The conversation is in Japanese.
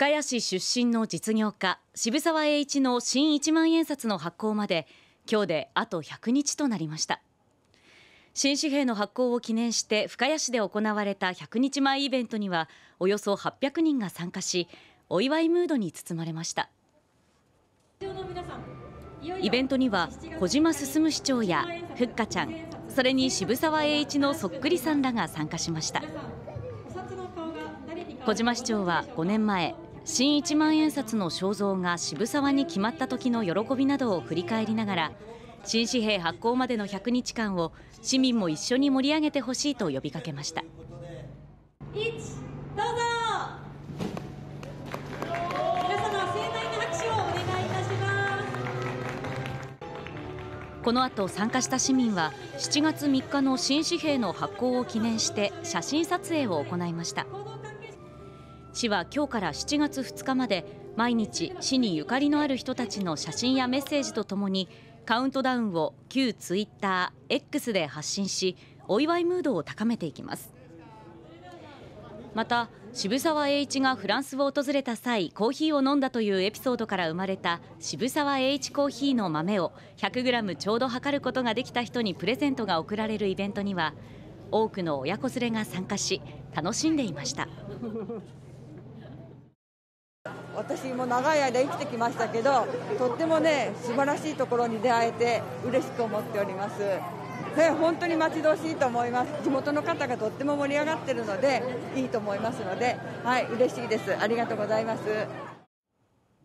深谷市出身の実業家渋沢栄一の新一万円札の発行まで今日であと100日となりました。新紙幣の発行を記念して深谷市で行われた100日前イベントにはおよそ800人が参加しお祝いムードに包まれました。イベントには小島進市長やふっかちゃんそれに渋沢栄一のそっくりさんらが参加しました。小島市長は5年前新一万円札の肖像が渋沢に決まった時の喜びなどを振り返りながら新紙幣発行までの100日間を市民も一緒に盛り上げてほしいと呼びかけました。1どうぞ。皆様盛大な拍手をお願いいたします。この後参加した市民は7月3日の新紙幣の発行を記念して写真撮影を行いました市は今日から7月2日まで毎日市にゆかりのある人たちの写真やメッセージとともにカウントダウンを旧ツイッター X で発信しお祝いムードを高めていきます。また渋沢栄一がフランスを訪れた際コーヒーを飲んだというエピソードから生まれた渋沢栄一コーヒーの豆を 100g ちょうど測ることができた人にプレゼントが贈られるイベントには多くの親子連れが参加し楽しんでいました。私も長い間生きてきましたけどとってもね素晴らしいところに出会えて嬉しく思っております。ね、本当に待ち遠しいと思います。地元の方がとっても盛り上がってるのでいいと思いますのではい嬉しいです。ありがとうございます。